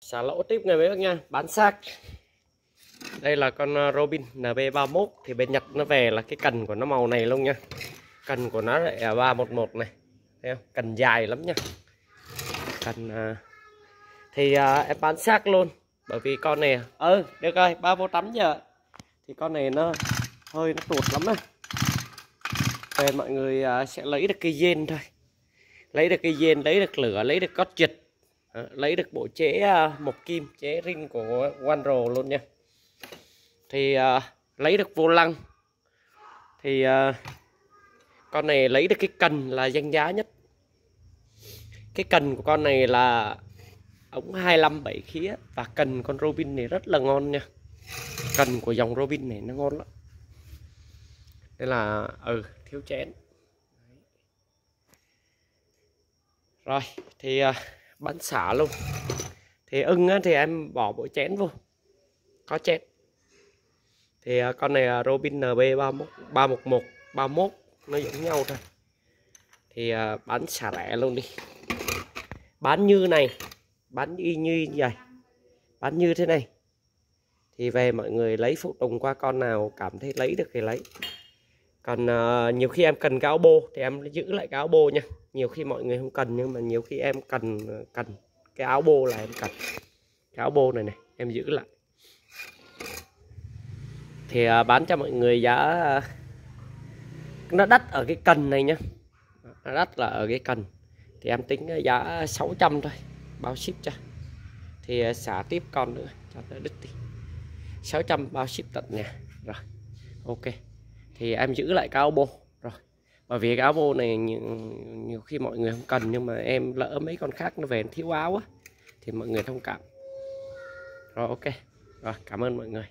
xả lỗ tiếp người mấy bác nha. Bán xác. Đây là con à, Robin NB31 thì bên Nhật nó về là cái cần của nó màu này luôn nha. Cần của nó lại là 311 này. Thấy không? Cần dài lắm nha. Cần à, thì uh, em bán xác luôn. Bởi vì con này ừ, được rồi ba vô tắm giờ. Thì con này nó hơi nó tuột lắm á. Về mọi người uh, sẽ lấy được cây gen thôi. Lấy được cây gen lấy được lửa lấy được cốt Ờ, lấy được bộ chế ờ, một kim chế ring của Wanro luôn nha. Thì ờ, lấy được vô lăng. Thì con này lấy được cái cần là danh giá nhất. Cái cần của con này là ống 25 7 khía và cần con Robin này rất là ngon nha. Cần của dòng Robin này nó ngon lắm. Đây là ừ thiếu chén. Rồi thì uh, bắn xả luôn. Thì ưng á, thì em bỏ bộ chén vô. Có chén. Thì uh, con này uh, Robin NB 31 311 31 nó giống nhau thôi. Thì à, uh, bán xả lẻ luôn đi. Bán như này bán y như vậy. Bán như thế này. Thì về mọi người lấy phụ tùng qua con nào cảm thấy lấy được thì lấy. Còn uh, nhiều khi em cần cái áo bô thì em giữ lại cái áo bô nha nhiều khi mọi người không cần, nhưng mà nhiều khi em cần cần. Cái áo bô là em cần. Cái áo bô này này em giữ lại. Thì à, bán cho mọi người giá, nó đắt ở cái cần này nhá. Nó đắt là ở cái cần. Thì em tính à, giá 600 thôi. Bao ship cho. Thì à, xả tiếp con nữa, cho nó đứt đi. 600 bao ship tận nhà. Rồi, ok. Thì em giữ lại cái áo bô và bởi vì áo bô này nhiều, nhiều khi mọi người không cần nhưng mà em lỡ mấy con khác nó về thiếu áo á thì mọi người thông cảm. Rồi ok. Rồi cảm ơn mọi người.